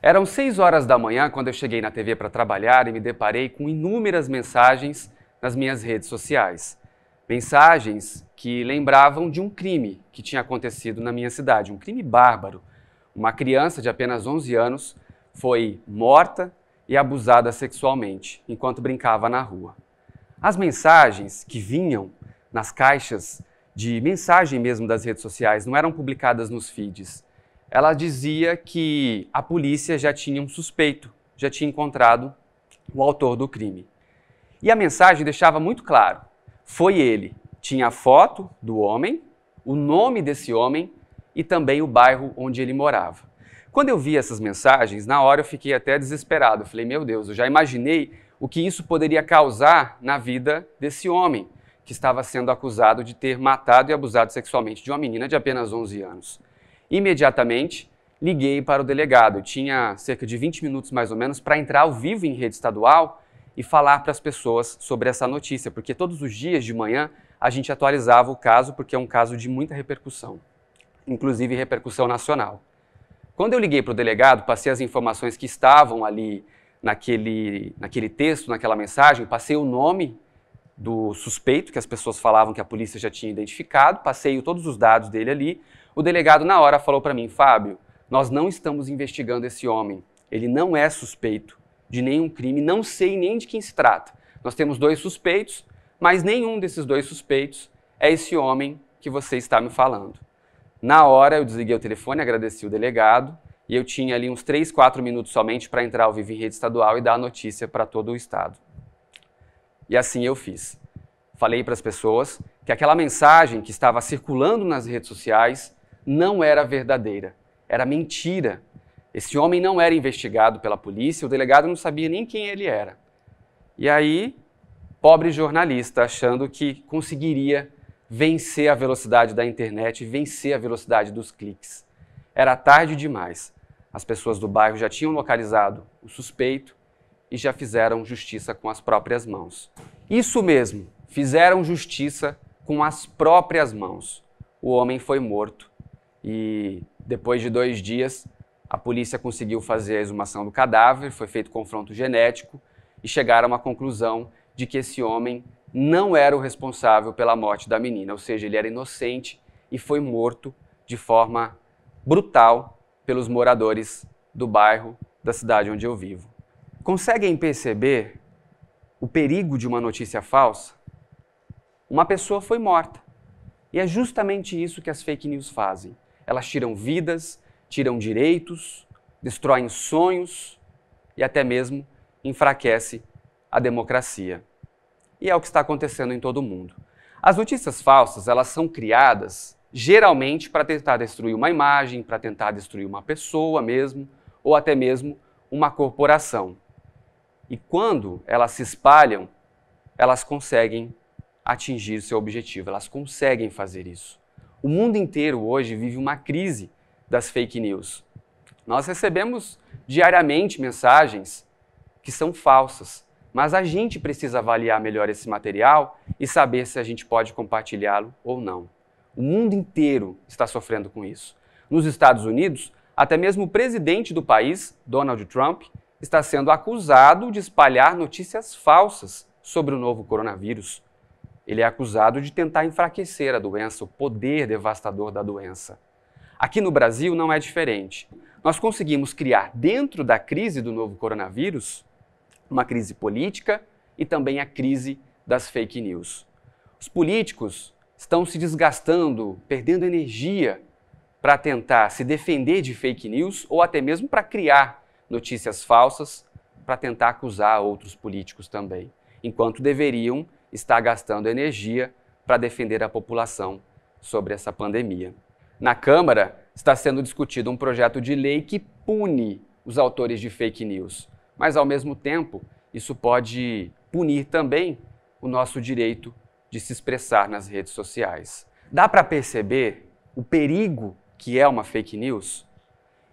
Eram 6 horas da manhã quando eu cheguei na TV para trabalhar e me deparei com inúmeras mensagens nas minhas redes sociais. Mensagens que lembravam de um crime que tinha acontecido na minha cidade, um crime bárbaro. Uma criança de apenas 11 anos foi morta e abusada sexualmente enquanto brincava na rua. As mensagens que vinham nas caixas de mensagem mesmo das redes sociais não eram publicadas nos feeds ela dizia que a polícia já tinha um suspeito, já tinha encontrado o autor do crime. E a mensagem deixava muito claro: foi ele. Tinha a foto do homem, o nome desse homem e também o bairro onde ele morava. Quando eu vi essas mensagens, na hora eu fiquei até desesperado. Falei: meu Deus, eu já imaginei o que isso poderia causar na vida desse homem que estava sendo acusado de ter matado e abusado sexualmente de uma menina de apenas 11 anos. Imediatamente, liguei para o delegado. Eu tinha cerca de 20 minutos mais ou menos para entrar ao vivo em rede estadual e falar para as pessoas sobre essa notícia, porque todos os dias de manhã a gente atualizava o caso, porque é um caso de muita repercussão, inclusive repercussão nacional. Quando eu liguei para o delegado, passei as informações que estavam ali naquele, naquele texto, naquela mensagem, passei o nome do suspeito, que as pessoas falavam que a polícia já tinha identificado, passei todos os dados dele ali, o delegado, na hora, falou para mim: Fábio, nós não estamos investigando esse homem. Ele não é suspeito de nenhum crime, não sei nem de quem se trata. Nós temos dois suspeitos, mas nenhum desses dois suspeitos é esse homem que você está me falando. Na hora, eu desliguei o telefone, agradeci o delegado e eu tinha ali uns 3, 4 minutos somente para entrar ao vivo em rede estadual e dar a notícia para todo o estado. E assim eu fiz. Falei para as pessoas que aquela mensagem que estava circulando nas redes sociais não era verdadeira, era mentira. Esse homem não era investigado pela polícia, o delegado não sabia nem quem ele era. E aí, pobre jornalista, achando que conseguiria vencer a velocidade da internet, vencer a velocidade dos cliques. Era tarde demais. As pessoas do bairro já tinham localizado o suspeito e já fizeram justiça com as próprias mãos. Isso mesmo, fizeram justiça com as próprias mãos. O homem foi morto e depois de dois dias, a polícia conseguiu fazer a exumação do cadáver, foi feito confronto genético e chegaram a uma conclusão de que esse homem não era o responsável pela morte da menina, ou seja, ele era inocente e foi morto de forma brutal pelos moradores do bairro da cidade onde eu vivo. Conseguem perceber o perigo de uma notícia falsa? Uma pessoa foi morta. E é justamente isso que as fake news fazem elas tiram vidas, tiram direitos, destroem sonhos e até mesmo enfraquece a democracia. E é o que está acontecendo em todo o mundo. As notícias falsas, elas são criadas geralmente para tentar destruir uma imagem, para tentar destruir uma pessoa mesmo, ou até mesmo uma corporação. E quando elas se espalham, elas conseguem atingir seu objetivo, elas conseguem fazer isso. O mundo inteiro hoje vive uma crise das fake news. Nós recebemos diariamente mensagens que são falsas, mas a gente precisa avaliar melhor esse material e saber se a gente pode compartilhá-lo ou não. O mundo inteiro está sofrendo com isso. Nos Estados Unidos, até mesmo o presidente do país, Donald Trump, está sendo acusado de espalhar notícias falsas sobre o novo coronavírus. Ele é acusado de tentar enfraquecer a doença, o poder devastador da doença. Aqui no Brasil não é diferente. Nós conseguimos criar dentro da crise do novo coronavírus uma crise política e também a crise das fake news. Os políticos estão se desgastando, perdendo energia para tentar se defender de fake news ou até mesmo para criar notícias falsas para tentar acusar outros políticos também, enquanto deveriam está gastando energia para defender a população sobre essa pandemia. Na Câmara, está sendo discutido um projeto de lei que pune os autores de fake news, mas ao mesmo tempo, isso pode punir também o nosso direito de se expressar nas redes sociais. Dá para perceber o perigo que é uma fake news?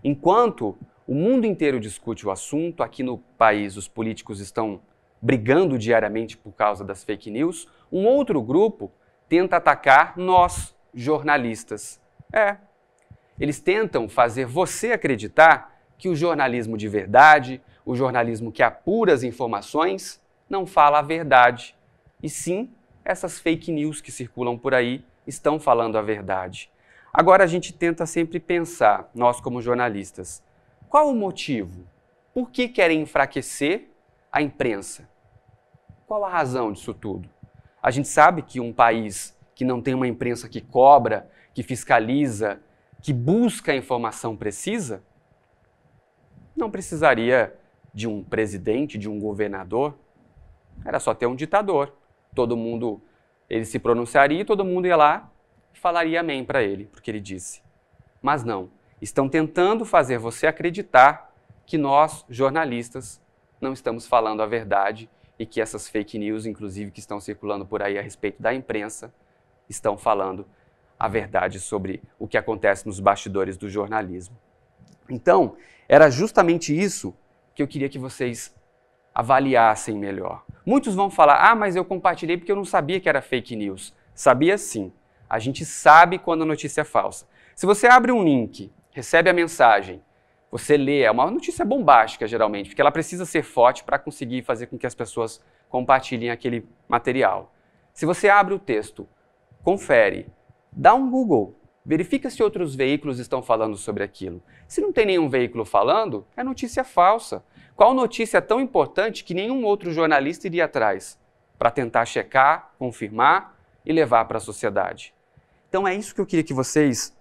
Enquanto o mundo inteiro discute o assunto, aqui no país os políticos estão brigando diariamente por causa das fake news, um outro grupo tenta atacar nós, jornalistas. É. Eles tentam fazer você acreditar que o jornalismo de verdade, o jornalismo que apura as informações, não fala a verdade. E sim, essas fake news que circulam por aí estão falando a verdade. Agora a gente tenta sempre pensar, nós como jornalistas, qual o motivo? Por que querem enfraquecer a imprensa? Qual a razão disso tudo? A gente sabe que um país que não tem uma imprensa que cobra, que fiscaliza, que busca a informação precisa, não precisaria de um presidente, de um governador. Era só ter um ditador. Todo mundo, ele se pronunciaria e todo mundo ia lá e falaria amém para ele, porque ele disse. Mas não, estão tentando fazer você acreditar que nós, jornalistas, não estamos falando a verdade e que essas fake news, inclusive, que estão circulando por aí a respeito da imprensa, estão falando a verdade sobre o que acontece nos bastidores do jornalismo. Então, era justamente isso que eu queria que vocês avaliassem melhor. Muitos vão falar: ah, mas eu compartilhei porque eu não sabia que era fake news. Sabia sim. A gente sabe quando a notícia é falsa. Se você abre um link, recebe a mensagem, você lê, é uma notícia bombástica geralmente, porque ela precisa ser forte para conseguir fazer com que as pessoas compartilhem aquele material. Se você abre o texto, confere, dá um Google, verifica se outros veículos estão falando sobre aquilo. Se não tem nenhum veículo falando, é notícia falsa. Qual notícia tão importante que nenhum outro jornalista iria atrás para tentar checar, confirmar e levar para a sociedade? Então é isso que eu queria que vocês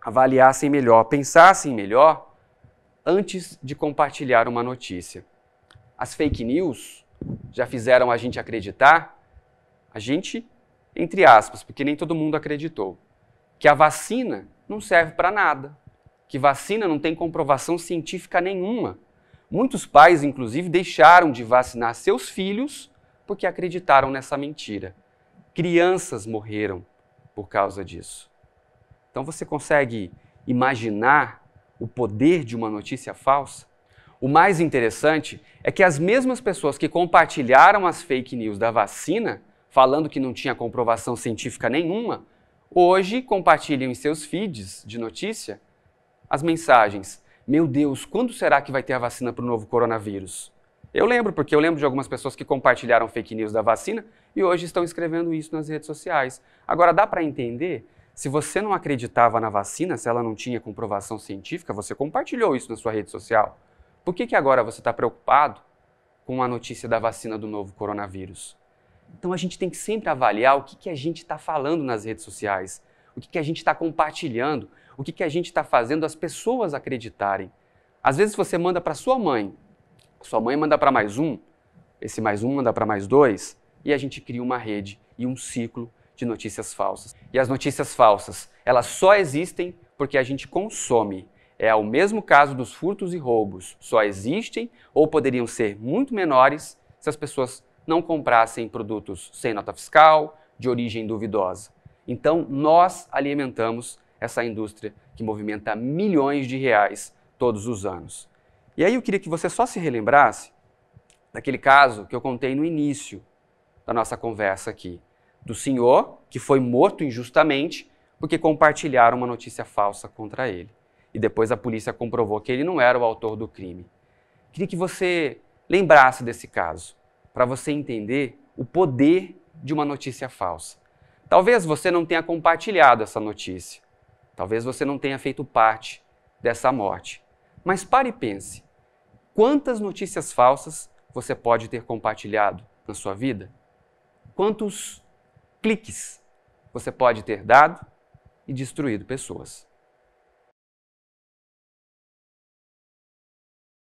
avaliassem melhor, pensassem melhor antes de compartilhar uma notícia. As fake news já fizeram a gente acreditar, a gente, entre aspas, porque nem todo mundo acreditou, que a vacina não serve para nada, que vacina não tem comprovação científica nenhuma. Muitos pais, inclusive, deixaram de vacinar seus filhos porque acreditaram nessa mentira. Crianças morreram por causa disso. Então você consegue imaginar o poder de uma notícia falsa? O mais interessante é que as mesmas pessoas que compartilharam as fake news da vacina, falando que não tinha comprovação científica nenhuma, hoje compartilham em seus feeds de notícia as mensagens: Meu Deus, quando será que vai ter a vacina para o novo coronavírus? Eu lembro, porque eu lembro de algumas pessoas que compartilharam fake news da vacina e hoje estão escrevendo isso nas redes sociais. Agora, dá para entender se você não acreditava na vacina, se ela não tinha comprovação científica, você compartilhou isso na sua rede social. Por que, que agora você está preocupado com a notícia da vacina do novo coronavírus? Então a gente tem que sempre avaliar o que, que a gente está falando nas redes sociais, o que, que a gente está compartilhando, o que, que a gente está fazendo as pessoas acreditarem. Às vezes você manda para sua mãe, sua mãe manda para mais um, esse mais um manda para mais dois, e a gente cria uma rede e um ciclo de notícias falsas. E as notícias falsas, elas só existem porque a gente consome. É o mesmo caso dos furtos e roubos. Só existem ou poderiam ser muito menores se as pessoas não comprassem produtos sem nota fiscal, de origem duvidosa. Então, nós alimentamos essa indústria que movimenta milhões de reais todos os anos. E aí eu queria que você só se relembrasse daquele caso que eu contei no início da nossa conversa aqui do senhor, que foi morto injustamente porque compartilharam uma notícia falsa contra ele. E depois a polícia comprovou que ele não era o autor do crime. Queria que você lembrasse desse caso, para você entender o poder de uma notícia falsa. Talvez você não tenha compartilhado essa notícia. Talvez você não tenha feito parte dessa morte. Mas pare e pense: quantas notícias falsas você pode ter compartilhado na sua vida? Quantos cliques você pode ter dado e destruído pessoas.